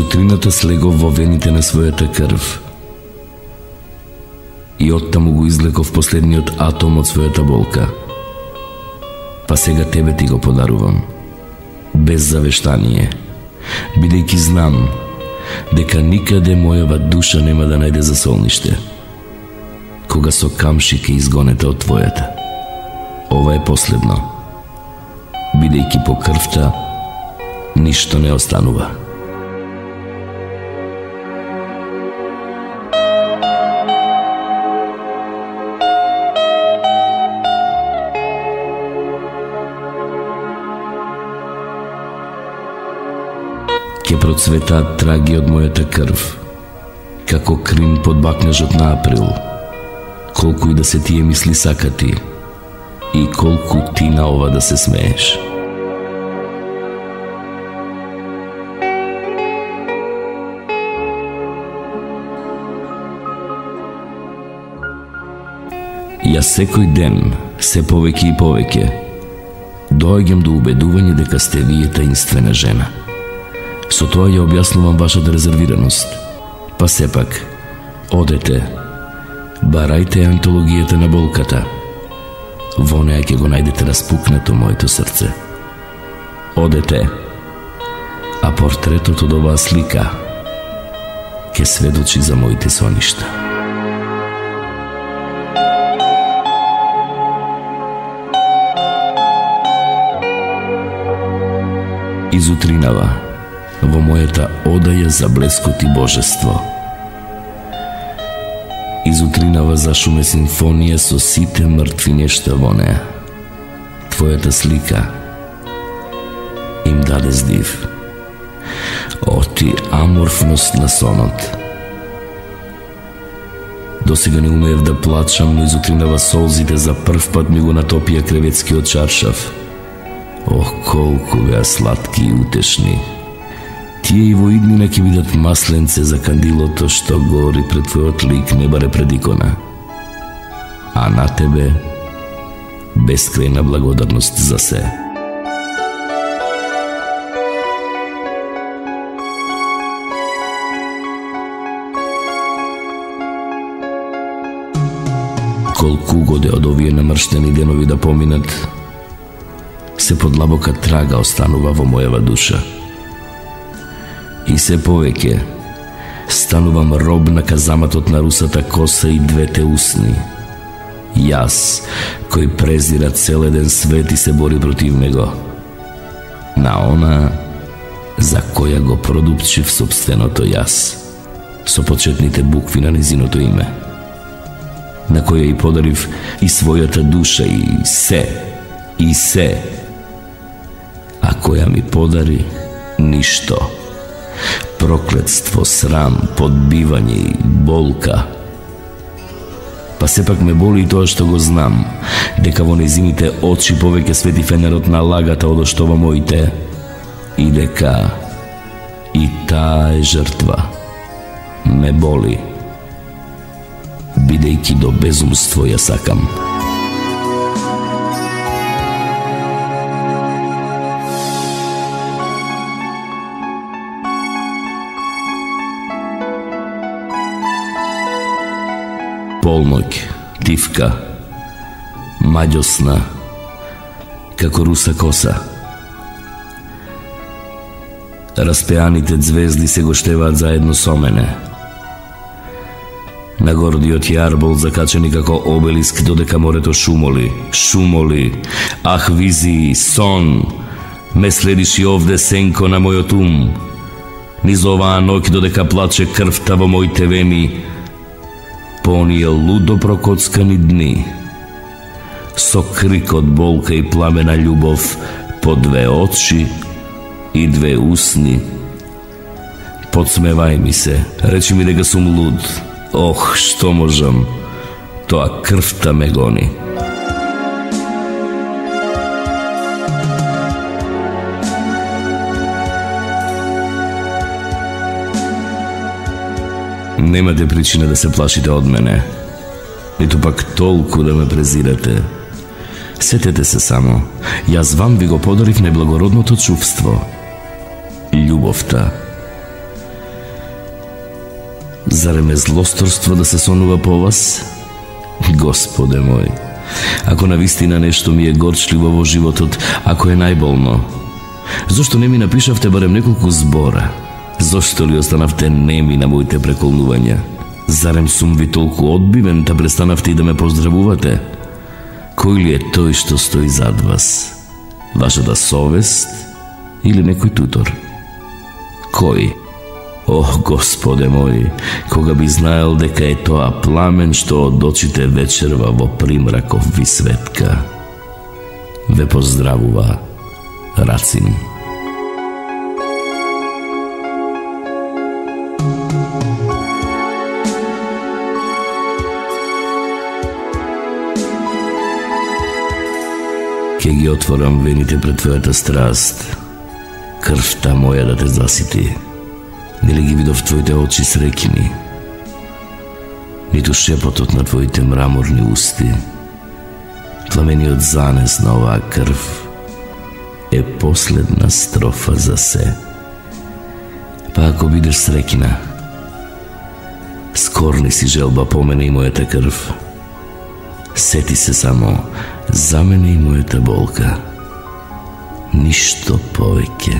Изутрината слегов во вените на својата крв. И оттаму го излеков последниот атом од својата болка. Па сега тебе ти го подарувам. Без завештание. Бидејќи знам дека никаде мојава душа нема да најде засолниште. Кога со камши ке изгонете од твојата. Ова е последно. Бидејќи по крвта ништо не останува. Ке процветаат траги од мојата крв, како крин под бакнежот на април, колку и да се тие мисли сакати, и колку ти на ова да се смееш. Јас секој ден, се повеќе и повеќе, доаѓам до убедување дека сте вие таинствена жена – Со тоа ја објаснувам вашата резервираност. Па сепак, одете, барајте антологијата на болката. Во неја ќе го најдете распукнато моето срце. Одете, а портретот од оваа слика ќе сведочи за моите соништа. Изутринава во мојата да одаја за блескот и божество. Изутринава зашуме симфонија со сите мртви нешта во неа. Твојата слика им даде здив. О, ти аморфност на сонот. До сега не умеев да плачам, но изутринава солзите за прв пат ми го натопија кревецкиот чаршав. Ох, колку беа сладки и утешни. Тие и во иднина ќе бидат масленце за кандилото што гори пред твојот лик не баре пред икона. А на тебе бескрајна благодарност за се. Колку годе од овие намрштени денови да поминат, се подлабока трага останува во мојава душа – И се повеќе, станувам роб на казаматот на русата коса и двете усни. Јас, кој презира цел еден свет и се бори против него. На она за која го продупчив собственото јас, со почетните букви на низиното име, на која и подарив и својата душа и се, и се, а која ми подари ништо проклетство, срам, подбивање и болка. Па сепак ме боли и тоа што го знам, дека во незините очи повеќе свети фенерот на лагата од што во моите, и дека и таа е жртва. Ме боли, бидејќи до безумство ја сакам. Полноќ, тивка, маѓосна, како руса коса. Распеаните звезди се гоштеваат заедно со мене. На гордиот јарбол закачени како обелиск додека морето шумоли, шумоли, ах визии, сон, ме следиш и овде сенко на мојот ум. Низ оваа ноќ додека плаче крвта во моите вени, по оние лудо прокоцкани дни. Со крик од болка и пламена љубов по две очи и две усни. Подсмевај ми се, речи ми дека сум луд. Ох, што можам, тоа крвта ме гони. Немате причина да се плашите од мене, ниту пак толку да ме презирате. Сетете се само, јас вам ви го подарив неблагородното чувство, љубовта. Зарем е злосторство да се сонува по вас? Господе мој, ако на вистина нешто ми е горчливо во животот, ако е најболно, зошто не ми напишавте барем неколку збора? Зошто ли останавте неми на моите преколнувања? Зарем сум ви толку одбивен, та престанавте и да ме поздравувате? Кој ли е тој што стои зад вас? Вашата совест или некој тутор? Кој? Ох, Господе мој, кога би знаел дека е тоа пламен што од очите вечерва во примраков ви светка. Ве поздравува Рацин. Ке ги отворам вените пред твојата страст, крвта моја да те засити. Нели ги видов твоите очи срекини, ниту шепотот на твоите мраморни усти, пламениот занес на оваа крв е последна строфа за се. Па ако бидеш срекина, скорни си желба по мене и мојата крв. Сети се само за мене и мојата болка. Ништо повеќе.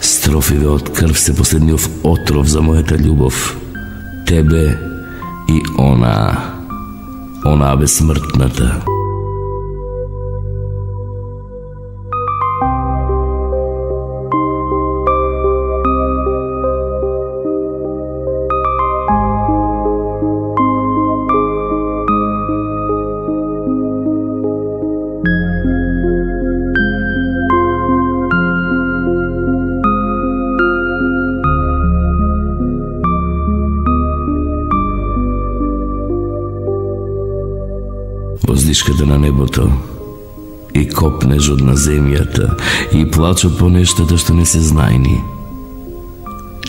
Строфиве од крв се последниот отров за мојата љубов. Тебе и она, она безсмртната. Копнежот на земјата и плачот по нештата што не се знајни.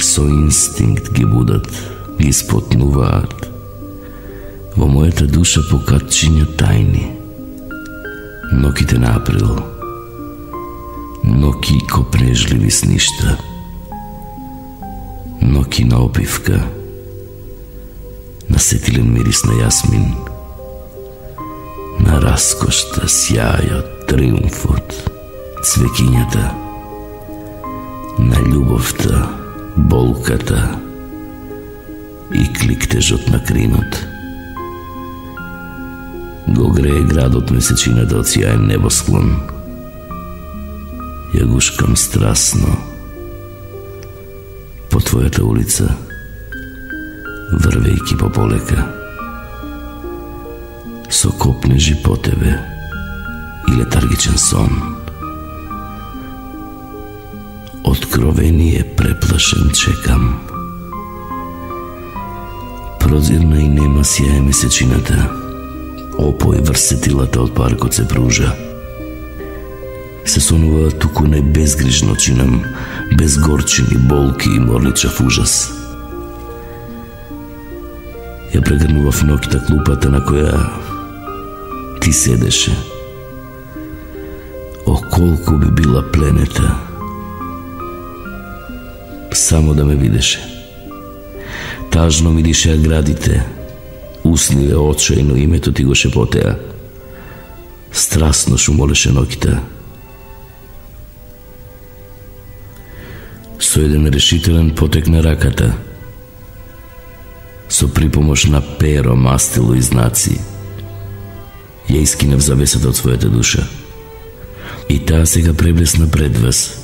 Со инстинкт ги будат, ги спотнуваат. Во мојата душа покатчиња тајни. Ноките на април. Ноки копнежливи сништа. Ноки на опивка. На сетилен мирис на јасмин на раскошта, сјајот, триумфот, цвекињата, на љубовта, болката и кликтежот на кринот. Го грее градот месечината од сјаен небосклон. Ја гушкам страсно по твојата улица, врвејки по полека со копнежи по тебе и летаргичен сон. Откровение преплашен чекам. Прозирна и нема сјае месечината. Опој врсетилата од паркот се пружа. Се сонува туку не безгрижно чинам, без горчини, болки и морличав ужас. Ја прегрнував ноќта клупата на која ти седеше. О, колку би била пленета. Само да ме видеше. Тажно ми дишеа градите, усниве очајно името ти го шепотеа. Страстно шумолеше ноките. Со еден решителен потек на раката, со припомош на перо, мастило и знаци, ја искинав завесата од својата душа. И таа сега преблесна пред вас,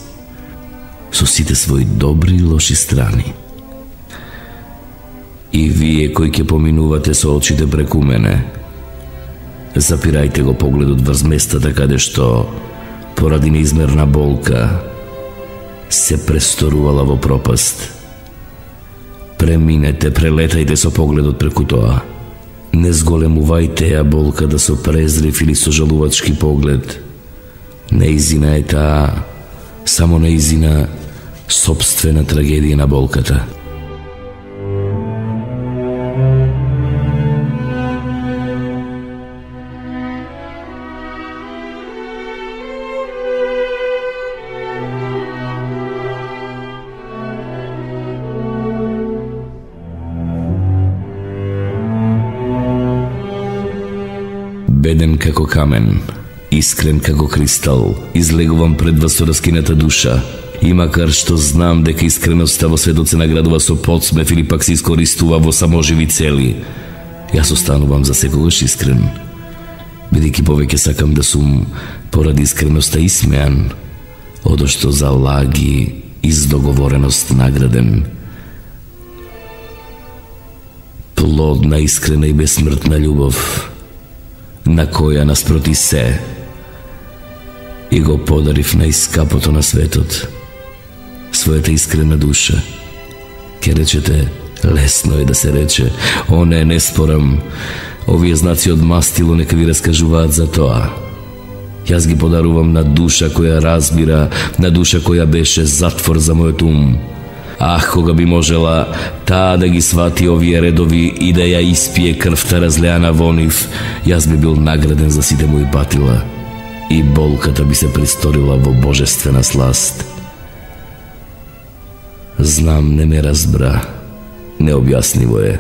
со сите своји добри и лоши страни. И вие кои ќе поминувате со очите преку мене, запирајте го погледот врз местата каде што, поради неизмерна болка, се престорувала во пропаст. Преминете, прелетајте со погледот преку тоа. Не зголемувајте ја болката да со презрив или со жалувачки поглед. Неизина е таа, само неизина, собствена трагедија на болката. Беден како камен, искрен како кристал, излегувам пред вас со раскината душа, и макар што знам дека искреноста во светот се наградува со подсмев или пак се искористува во саможиви цели, јас останувам за секогаш искрен, бидејќи повеќе сакам да сум поради искреноста исмеан, одошто за лаги из договореност награден. Плодна, искрена и безсмртна љубов, на која наспроти се, и го подарив најскапото на светот, својата искрена душа. Ке речете, лесно е да се рече, о не, не спорам, овие знаци од мастило нека ви раскажуваат за тоа. Јас ги подарувам на душа која разбира, на душа која беше затвор за мојот ум. Ах, кога би можела таа да ги свати овие редови и да ја испие крвта разлеана во нив, јас би бил награден за сите мои патила и болката би се присторила во божествена сласт. Знам, не ме разбра, необјасниво е.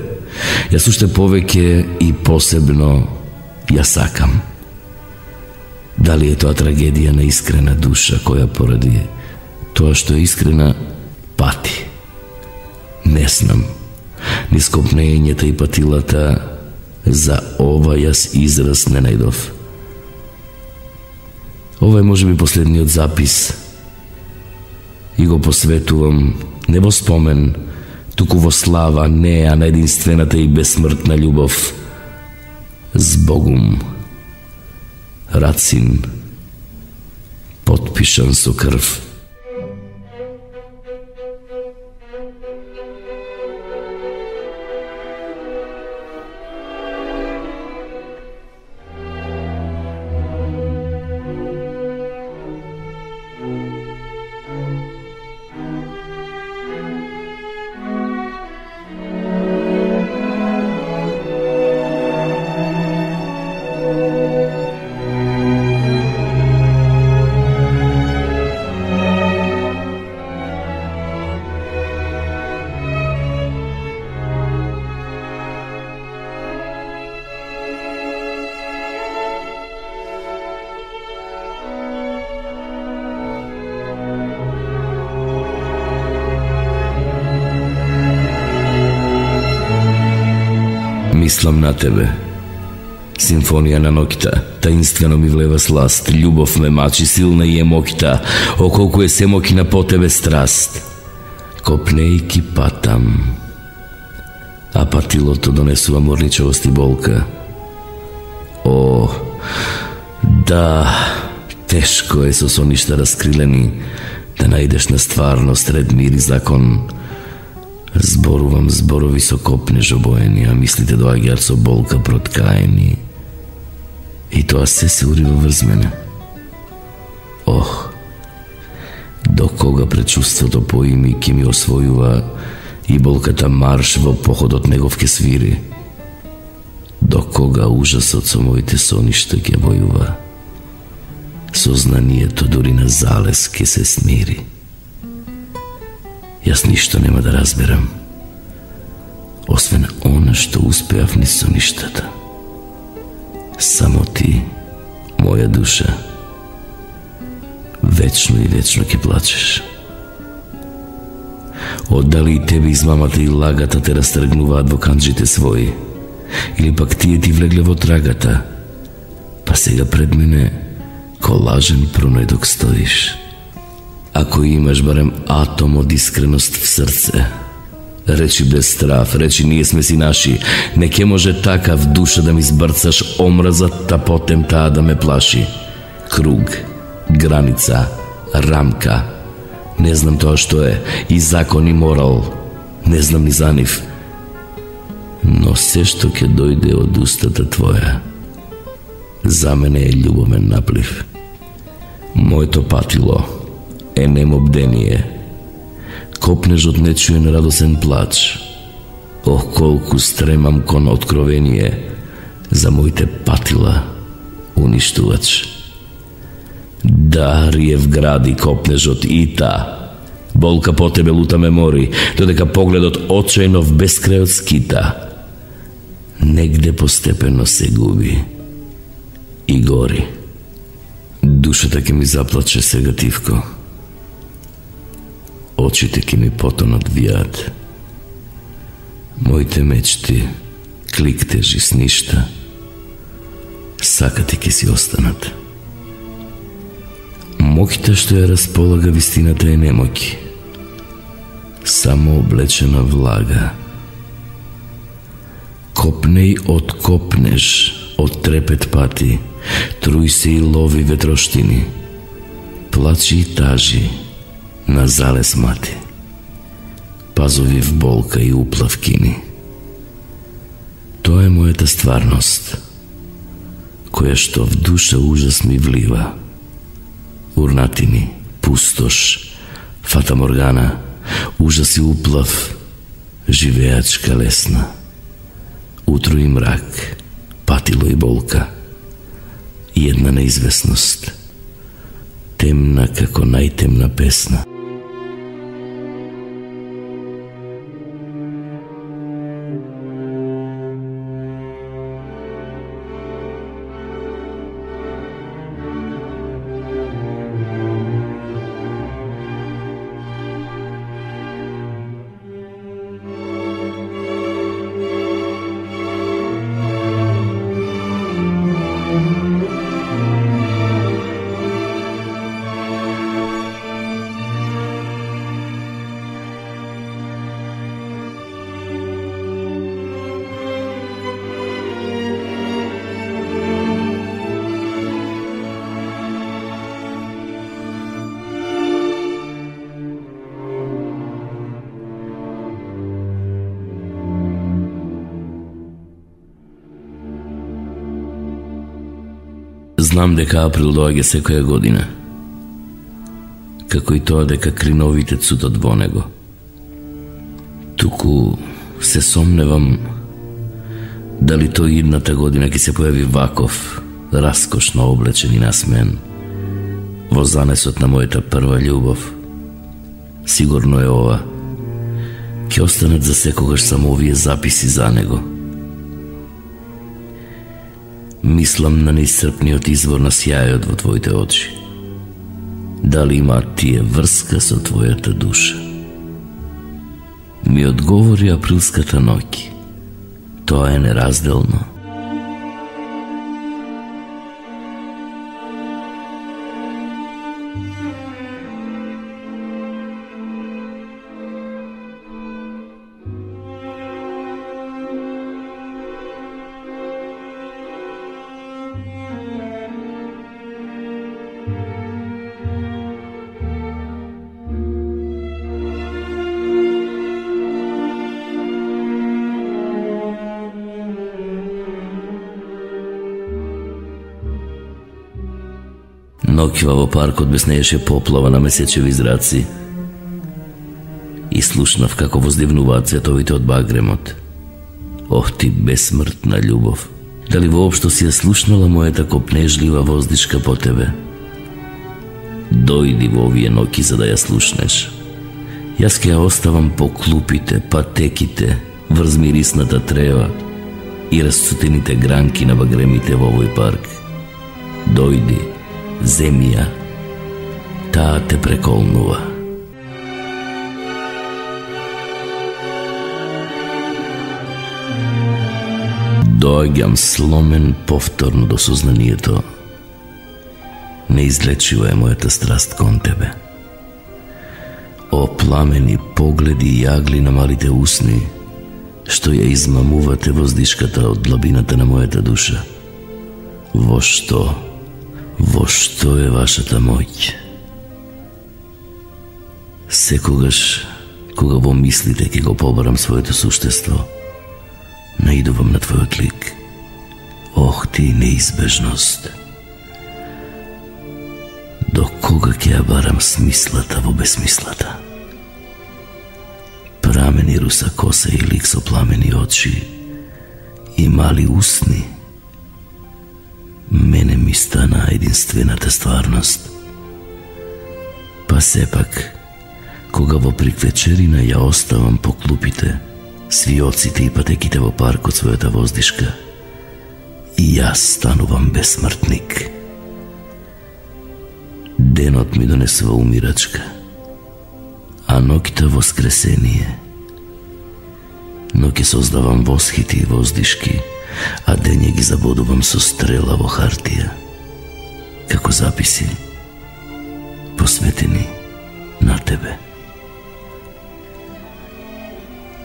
Јас уште повеќе и посебно ја сакам. Дали е тоа трагедија на искрена душа која поради тоа што е искрена пати? Не знам. Ни скопнењето и патилата за ова јас израз не најдов. Ова е можеби последниот запис и го посветувам не во спомен, туку во слава неа на единствената и безсмртна љубов с Богум. Рацин, подпишан со крв. Мислам на тебе. Симфонија на ноќта, таинствено ми влева сласт, љубов ме мачи силна и емокта, околку е семокина по тебе страст. Копнејки патам, а патилото донесува морничавост и болка. О, да, тешко е со соништа раскрилени, да најдеш на стварност ред мир и закон, Зборувам зборови со копнеж обоени, а мислите доаѓаат со болка проткаени. И тоа се се урива врз мене. Ох, до кога пречувството по име ке ми освојува и болката марш во походот негов ке свири. До кога ужасот со моите соништа ке војува. Сознанието дури на залез ке се смири. Јас ништо нема да разберам, освен она што успеав ни со ништата. Само ти, моја душа, вечно и вечно ќе плачеш. Оддали и тебе измамата и лагата те растргнуваат во канџите своји, или пак тие ти влегле во трагата, па сега пред мене колажен пронајдок стоиш. Ако имаш барем атом од искреност в срце, речи без страф, речи ние сме си наши, не ке може така в душа да ми збрцаш омразат, та потем таа да ме плаши. Круг, граница, рамка, не знам тоа што е, и закон и морал, не знам ни за нив. Но се што ќе дојде од устата твоја, за мене е љубовен наплив. Моето патило, е немобдение. Копнежот нечуен радосен плач. Ох, колку стремам кон откровение за моите патила, уништувач. Да, риев гради копнежот и та. Болка по тебе лута ме мори, додека погледот очајно в бескрајот скита. Негде постепено се губи. и гори. Душата ќе ми заплаче сега тивко. Очите ќе ми потонат вијат. Моите мечти, кликтежи с ништа, сакати ќе си останат. Моќта што ја располага вистината е немоќ. Само облечена влага. Копнеј од копнеш, од трепет пати, труј се и лови ветроштини. Плачи и тажи на залез мати. Пазови в болка и уплавкини. Тоа е мојата стварност, која што в душа ужас ми влива урнатини, пустош, фата моргана, ужас и уплав, живеачка лесна. Утро и мрак, патило и болка, и една неизвестност, темна како најтемна песна. Знам дека април доаѓа секоја година. Како и тоа дека криновите цутат во него. Туку се сомневам дали тој идната година ќе се појави ваков, раскошно облечен и насмен, во занесот на мојата прва љубов. Сигурно е ова. Ќе останат за секогаш само овие записи за него – Мислам на неисцрпниот извор на сјајот во твоите очи. Дали има тие врска со твојата душа? Ми одговори априлската ноќ. Тоа е неразделно. Ноќва во паркот беснееше поплава на месечеви зраци. И слушнав како воздивнуваат цветовите од багремот. Ох ти бесмртна љубов. Дали воопшто си ја слушнала мојата копнежлива воздишка по тебе? Дојди во овие ноки за да ја слушнеш. Јас ќе ја оставам по клупите, патеките, врз мирисната трева и расцутените гранки на багремите во овој парк. Дојди, земја, таа те преколнува. Доаѓам сломен повторно до сознанието. Неизлечива е мојата страст кон тебе. О пламени погледи и јагли на малите усни, што ја измамувате воздишката од длабината на мојата душа. Во што Во што е вашата моќ? Секогаш, кога во мислите ќе го побарам своето суштество, наидувам на твојот лик. Ох ти неизбежност! До кога ќе ја барам смислата во безсмислата? Прамени руса коса и лик со пламени очи и мали усни – мене ми стана единствената стварност. Па сепак, кога во приквечерина ја оставам по клупите, свиоците и патеките во паркот својата воздишка, и јас станувам бесмртник. Денот ми донесува умирачка, а ноќта воскресение. Ноќе создавам восхити и воздишки, а дење ги забодувам со стрела во хартија, како записи посветени на тебе.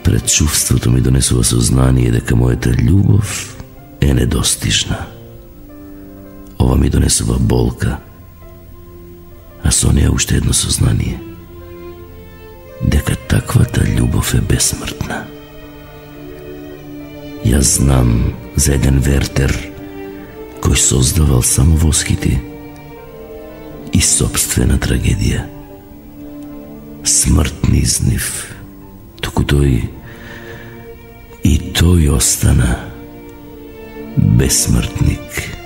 Пред чувството ми донесува сознание дека мојата љубов е недостижна. Ова ми донесува болка, а со неја уште едно сознание дека таквата љубов е бесмртна. Јас знам за еден вертер кој создавал само воскити и собствена трагедија. Смрт низнив, туку тој и тој остана бесмртник.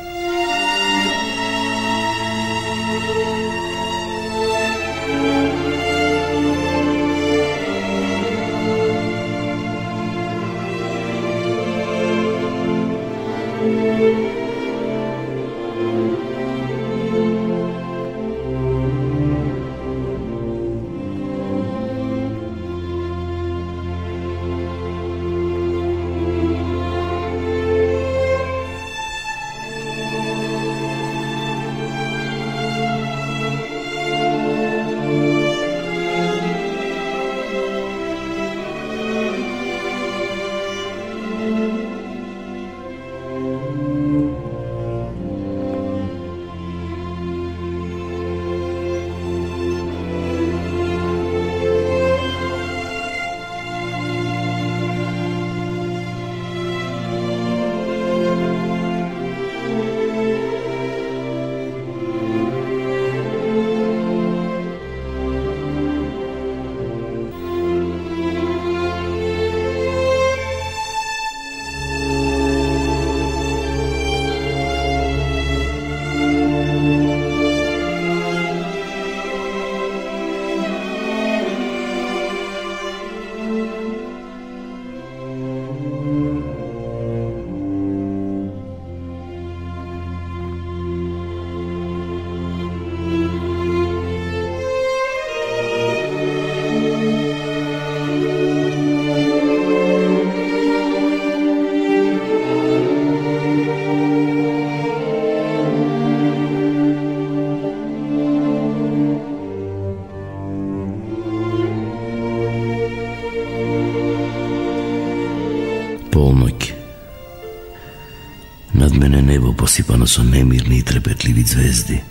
Посипано со немирни и трепетливи звезди.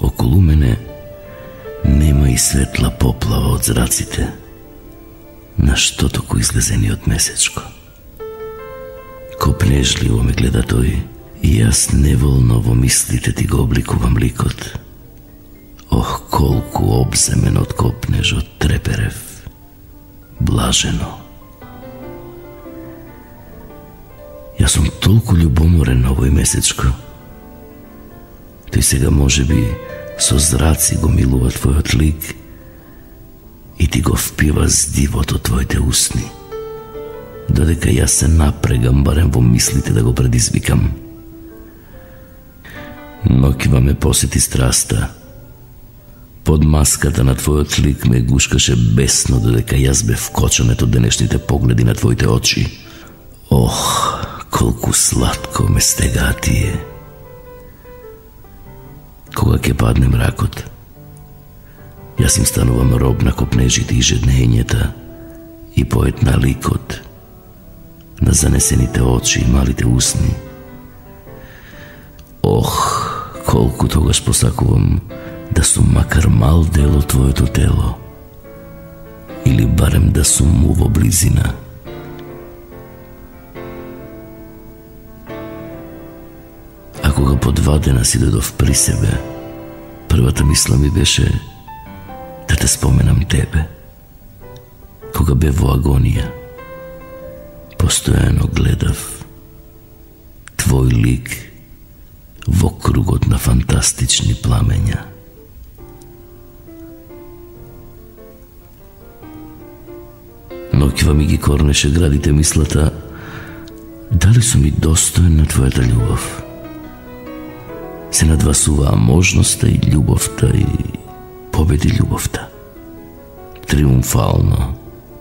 Околу мене нема и светла поплава од зраците на што току излезени од месечко. Копнежливо ме гледа тој и јас неволно во мислите ти го обликувам ликот. Ох, колку обземен од копнежот треперев, блажено. Јас сум толку љубоморен на овој месечко. Тој сега може би со зраци го милува твојот лик и ти го впива с дивото твоите усни. Додека јас се напрегам барем во мислите да го предизвикам. Ноќва ме посети страста. Под маската на твојот лик ме гушкаше бесно додека јас бе вкоченет од денешните погледи на твоите очи. Ох, колку сладко ме стегаа тие. Кога ќе падне мракот, јас им станувам роб на копнежите и жеднењата и поет на ликот, на занесените очи и малите усни. Ох, колку тогаш посакувам да сум макар мал дел од твоето тело, или барем да сум му во близина. Кога подвадена си додов при себе, првата мисла ми беше да те споменам тебе. Кога бе во агонија, постојано гледав твој лик во кругот на фантастични пламења. Ноќва ми ги корнеше градите мислата, дали Дали сум и достоен на Твојата љубов? Се надвасуваа можноста и љубовта и победи љубовта. Триумфално,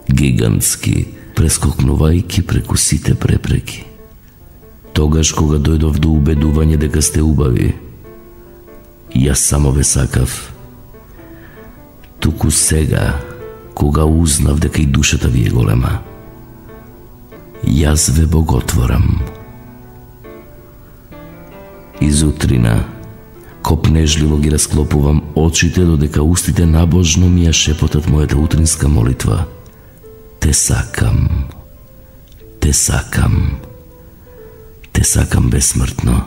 гигантски, прескокнувајки преку сите препреки. Тогаш кога дојдов до убедување дека сте убави, јас само ве сакав. Туку сега, кога узнав дека и душата ви е голема, јас ве боготворам. Изутрина, копнежливо ги расклопувам очите додека устите набожно ми ја шепотат мојата утринска молитва. Те сакам, те сакам, те сакам безсмртно.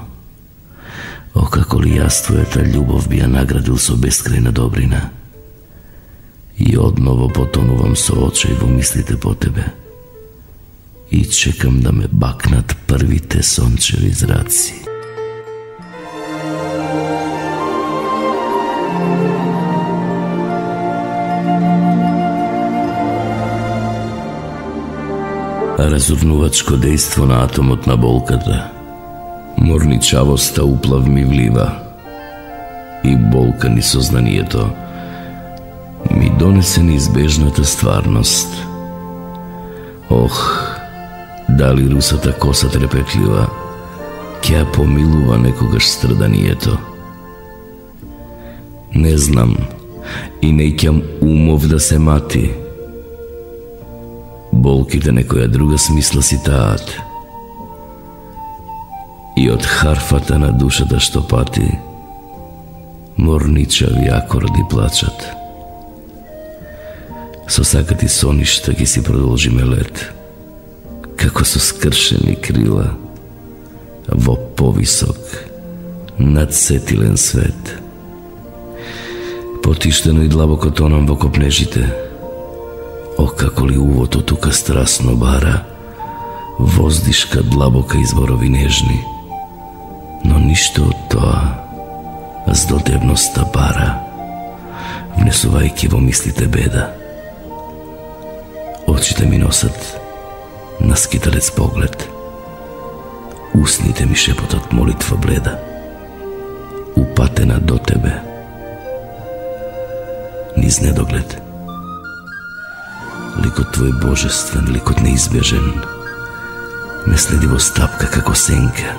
О, како ли јас твојата љубов би ја наградил со бескрајна добрина. И одново потонувам со очај во мислите по тебе и чекам да ме бакнат првите сончеви зраци. Разурнувачко дејство на атомот на болката. Морничавоста уплав ми влива и болка ни сознанието ми донесе неизбежната стварност. Ох, Дали русата коса трепетлива, ќе помилува некогаш страданието. Не знам и не ќам умов да се мати. Болките некоја друга смисла си таат. И од харфата на душата што пати, морничави акорди плачат. Со сакати соништа ќе си продолжиме лет како со скршени крила во повисок, надсетилен свет. Потиштено и длабоко тонам во копнежите. Како ли увото тука страсно бара, воздишка длабока изборови нежни. Но ништо од тоа, здодевноста бара, внесувајќи во мислите беда. Очите ми носат на скиталец поглед. Усните ми шепотат молитва бледа, упатена до тебе, низ недоглед. Ликот твој божествен, ликот неизбежен, ме следи во стапка како сенка,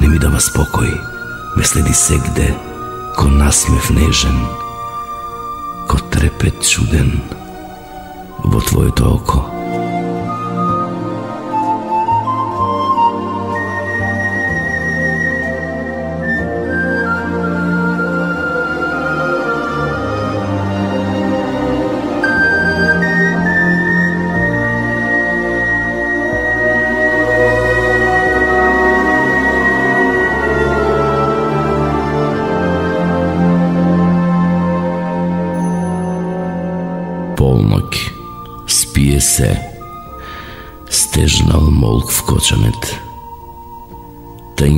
не ми дава спокој, ме следи сегде, ко насмев нежен, ко трепет чуден во твоето око.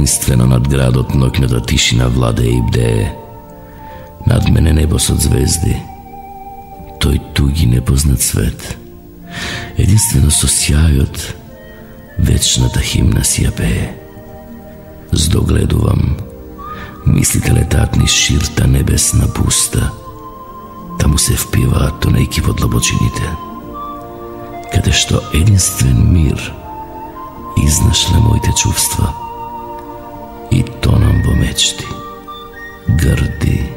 Единствено над градот ноќната тишина владе и бдее. Над мене небо со звезди. Тој туги непознат свет. Единствено со сјајот вечната химна си ја пее. Здогледувам, мислите летаат низ ширта небесна пуста. Таму се впиваат тонејки во длабочините каде што единствен мир изнашле моите чувства мечти. Грди,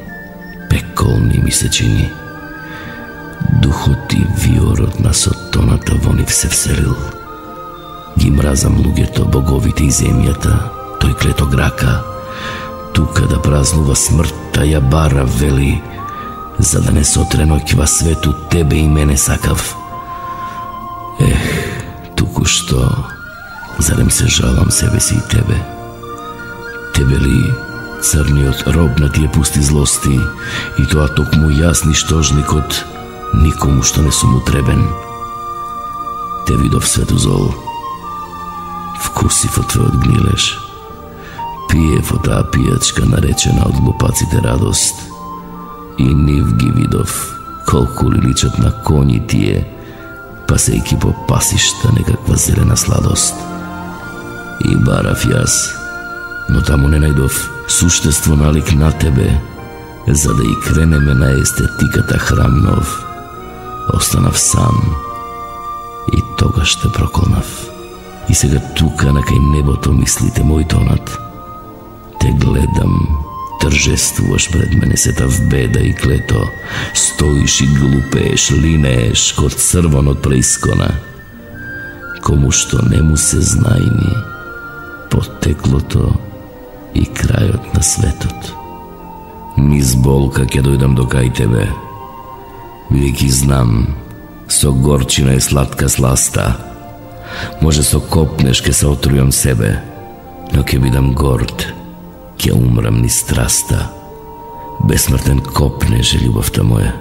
пеколни ми се чини. Духот и виорот на сотоната во нив се вселил. Ги мразам луѓето, боговите и земјата, тој клето грака, тука да празнува смртта ја бара вели, за да не сотре ноќва свету тебе и мене сакав Ех, туку што, зарем се жалам себе си и тебе? Тебе вели. црниот роб на тие пусти злости и тоа токму јас ништожникот, никому што не сум утребен? Те видов свету зол, вкусив од твојот гнилеш, пиев од таа пијачка наречена од глупаците радост, и нив ги видов колку ли личат на коњи тие, пасејќи по пасишта некаква зелена сладост. и барав јас, но таму не најдов суштество налик на тебе, за да и кренеме на естетиката храмнов. Останав сам и тогаш те проконав. И сега тука на кај небото мислите мој тонат. Те гледам, тржествуваш пред мене сетав беда и клето. Стоиш и глупееш, линееш, код црвон од преискона. Кому што не му се знајни, потеклото и крајот на светот. Низ болка ќе дојдам до кај тебе, бидејќи знам, со горчина и сладка сласта, може со копнеш ке се отрујам себе, но ќе бидам горд, ќе умрам ни страста. Бесмртен копнеже љубовта моја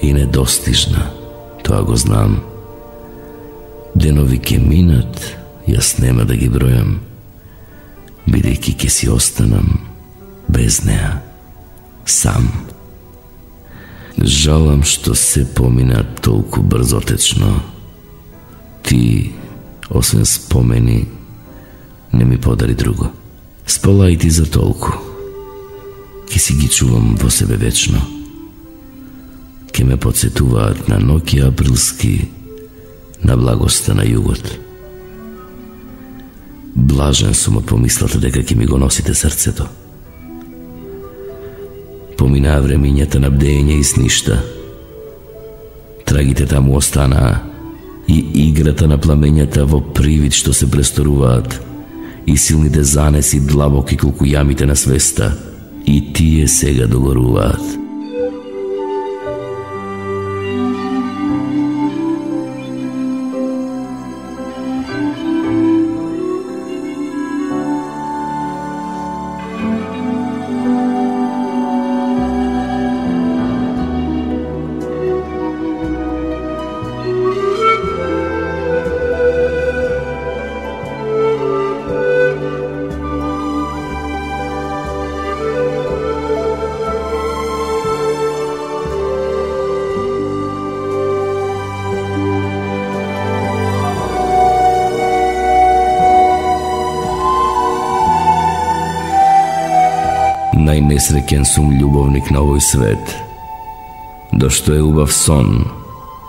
и недостижна, тоа го знам. Денови ке минат, јас нема да ги бројам, бидејќи ќе си останам без неа, сам. Жалам што се помина толку брзотечно. Ти, освен спомени, не ми подари друго. Спала и ти за толку. Ке си ги чувам во себе вечно. Ке ме подсетуваат на ноки априлски, на благоста на југот. Блажен сум од помислата дека ќе ми го носите срцето. Поминаа времињата на бдење и сништа. Трагите таму останаа и играта на пламењата во привид што се престоруваат и силните занеси длабоки колку јамите на свеста и тие сега догоруваат. Најнесреќен сум љубовник на овој свет. До што е убав сон,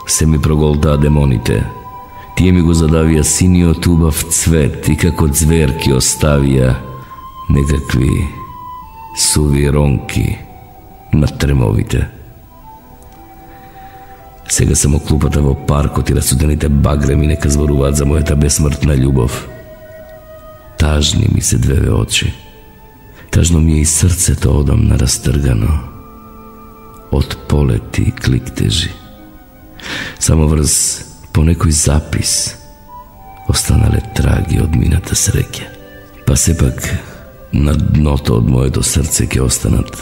се ми проголтаа демоните. Тие ми го задавија синиот убав цвет и како зверки оставија некакви суви ронки на тремовите. Сега само клупата во паркот и расудените багреми нека зборуваат за мојата бесмртна љубов. Тажни ми се двеве очи. Тажно ми е и срцето одамна растргано од полети и кликтежи. Само врз по некој запис останале траги од мината среќа. Па сепак на дното од моето срце ќе останат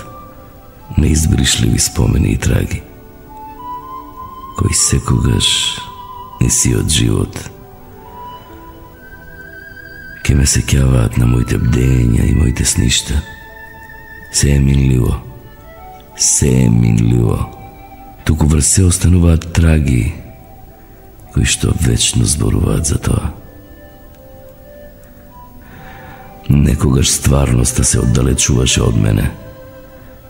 неизбришливи спомени и траги, кои секогаш не си од живот ке ме сеќаваат на моите бдења и моите сништа. Се е минливо. Се е минливо. Туку врз се остануваат траги, кои што вечно зборуваат за тоа. Некогаш стварноста се оддалечуваше од мене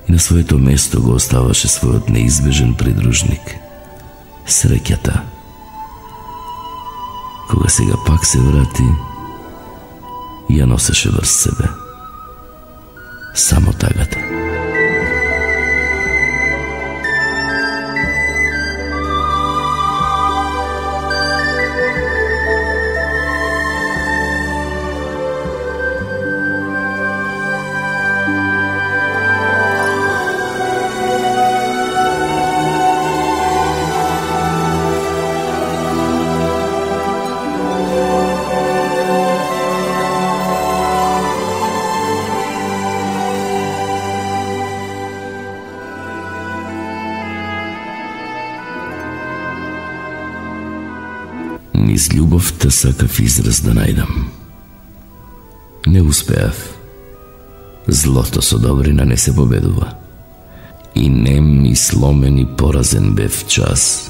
и на своето место го оставаше својот неизбежен придружник – среќата. Кога сега пак се врати, ја носеше врз себе. Само тагата. Низ љубовта сакав израз да најдам. Не успеав. Злото со добрина не се победува. И нем и сломен и поразен бев час.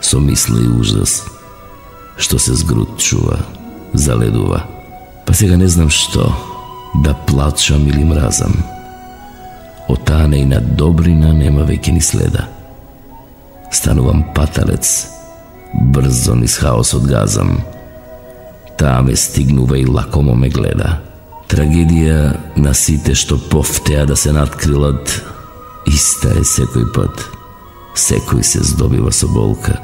Со мисла и ужас, што се згрутчува, заледува. Па сега не знам што, да плачам или мразам. Од таа нејна добрина нема веќе ни следа. Станувам паталец, брзо низ хаосот газам. Таа ме стигнува и лакомо ме гледа. Трагедија на сите што повтеа да се надкрилат, иста е секој пат. Секој се здобива со болка.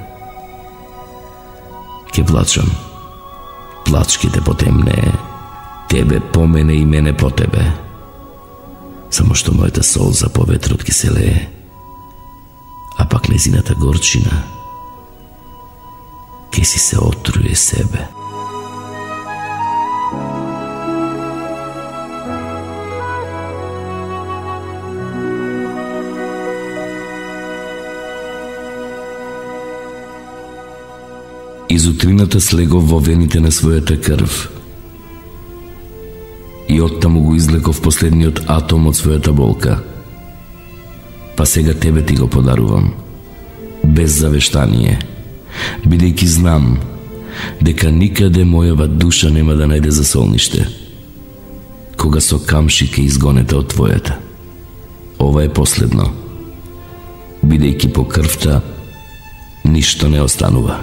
Ке плачам. Плачките потемнее. Тебе по мене и мене по тебе. Само што мојата солза по ветрот ки се лее. А пак незината горчина ке си се отруи себе. Изутрината слегов во вените на својата крв. И оттаму го излеков последниот атом од својата болка. Па сега тебе ти го подарувам. Без завештание. Бидејќи знам дека никаде мојава душа нема да најде за солниште. Кога со камши ке изгонете од твојата. Ова е последно. Бидејќи по крвта ништо не останува.